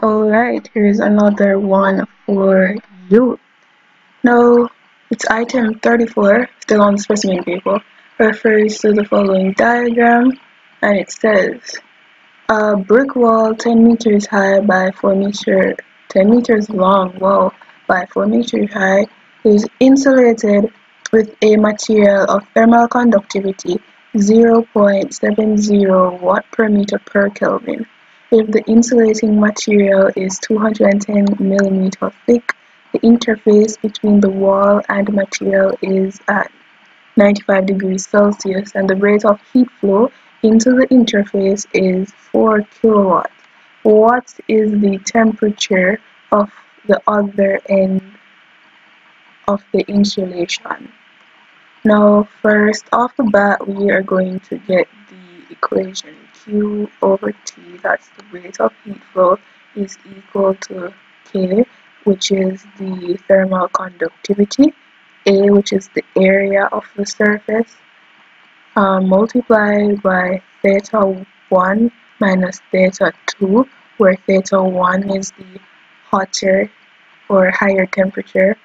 Alright, alright, here's another one for you. No, it's item 34, still on the specimen paper, refers to the following diagram, and it says, a brick wall 10 meters high by 4 meter, 10 meters long wall by 4 meters high is insulated with a material of thermal conductivity 0.70 watt per meter per Kelvin. If the insulating material is 210 mm thick, the interface between the wall and material is at 95 degrees Celsius and the rate of heat flow into the interface is 4 kilowatts. What is the temperature of the other end of the insulation? Now first off the bat we are going to get the equation Q over T, that's the rate of heat flow, is equal to K, which is the thermal conductivity, A, which is the area of the surface, um, multiplied by theta 1 minus theta 2, where theta 1 is the hotter or higher temperature,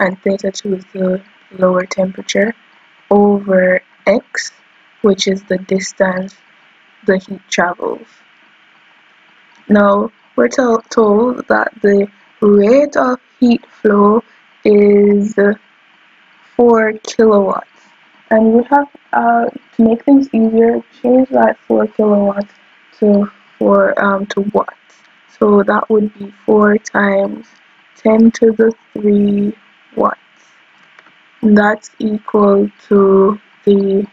and theta 2 is the lower temperature, over x, which is the distance the heat travels. Now, we're told that the rate of heat flow is 4 kilowatts. And we have, uh, to make things easier, change that 4 kilowatts to 4 um, to watts. So that would be 4 times 10 to the 3 watts. And that's equal to the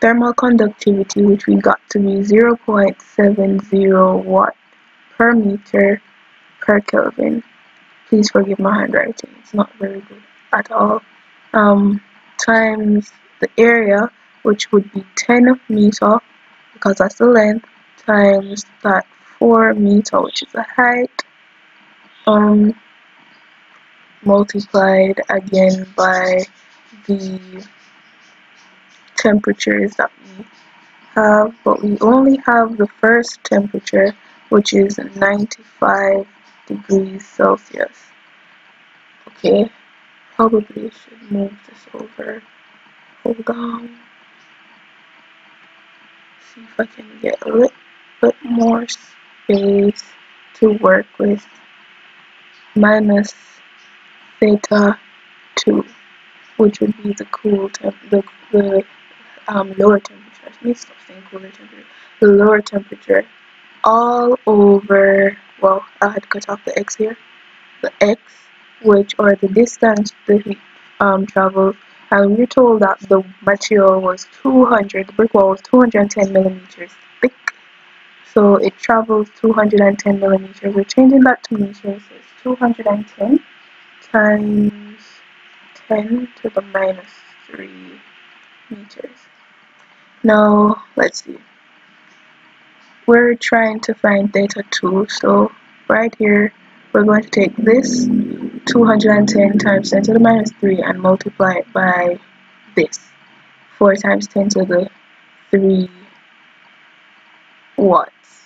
thermal conductivity which we got to be 0.70 watt per meter per Kelvin. Please forgive my handwriting, it's not very good at all. Um, times the area which would be 10 meter because that's the length times that 4 meter which is the height um, multiplied again by the temperatures that we have, but we only have the first temperature, which is 95 degrees Celsius. Okay, probably should move this over. Hold on. See if I can get a little bit more space to work with. Minus theta 2, which would be the cool temp the, the um, lower temperature. Let me stop saying cooler temperature. The lower temperature all over, well, I had cut off the x here. The x, which or the distance the heat um, travels, and we're told that the material was 200, the brick wall was 210 millimeters thick. So it travels 210 millimeters. We're changing that to meters. So it's 210 times 10 to the minus 3 meters. Now, let's see. We're trying to find theta 2, so right here, we're going to take this 210 times 10 to the minus 3 and multiply it by this 4 times 10 to the 3 watts.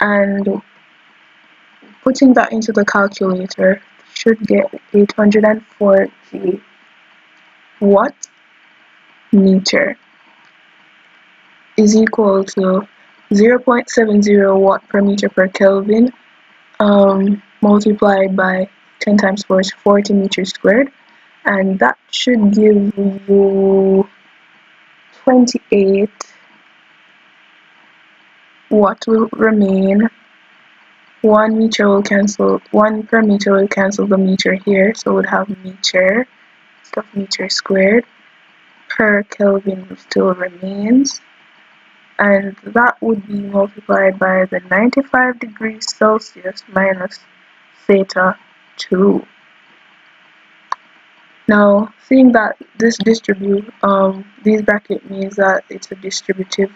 And putting that into the calculator should get 840 watt meter is equal to 0.70 watt per meter per Kelvin um, multiplied by 10 times 4 is 40 meters squared. And that should give you 28 what will remain. One meter will cancel one per meter will cancel the meter here so we'll have meter stuff meter squared per kelvin still remains and that would be multiplied by the 95 degrees celsius minus theta 2 now seeing that this distribute um this bracket means that it's a distributive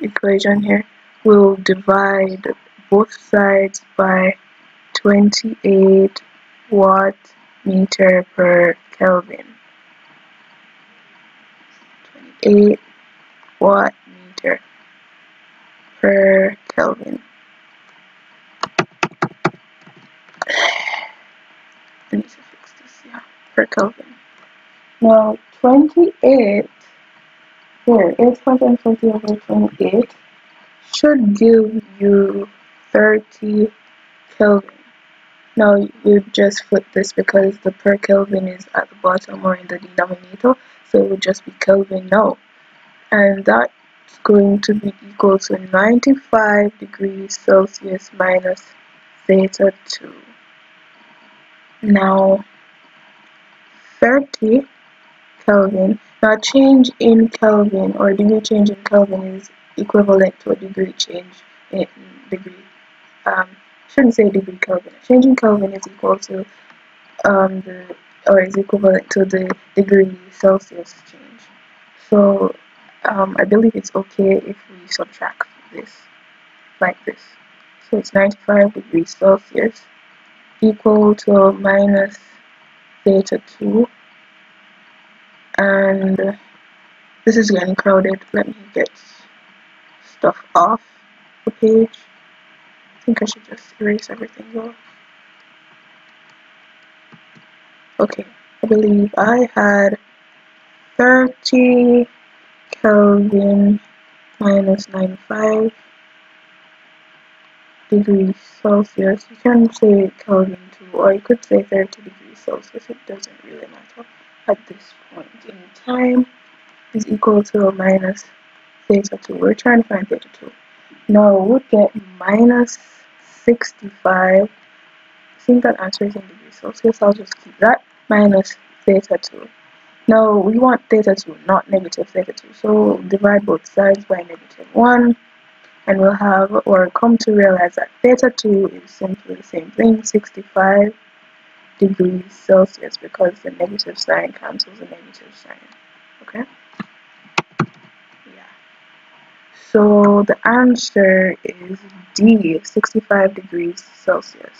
equation here we'll divide both sides by 28 watt meter per Kelvin. 28 watt meter for Kelvin. I need to fix this, yeah, for Kelvin. Now, 28, here, 8.20 over 28 should give you 30 Kelvin. Now, you just flip this because the per Kelvin is at the bottom or in the denominator, so it would just be Kelvin now. And that that's going to be equal to 95 degrees Celsius minus theta 2. Now 30 Kelvin. Now change in Kelvin or degree change in Kelvin is equivalent to a degree change in degree um, shouldn't say degree Kelvin. Change in Kelvin is equal to um, the or is equivalent to the degree Celsius change. So um, I believe it's okay if we subtract this like this. So it's 95 degrees Celsius equal to minus theta 2 and this is getting crowded. Let me get stuff off the page I think I should just erase everything off. Okay, I believe I had 30 Kelvin minus 95 degrees Celsius. You can say Kelvin too, or you could say 30 degrees Celsius. It doesn't really matter at this point in time is equal to minus theta 2. We're trying to find theta 2. Now we'll get minus 65. I think that answer is in degrees Celsius. I'll just keep that minus theta 2. Now we want theta 2, not negative theta 2. So divide both sides by negative 1 and we'll have or come to realize that theta 2 is simply the same thing, 65 degrees Celsius because the negative sign cancels the negative sign. Okay? Yeah. So the answer is D, 65 degrees Celsius.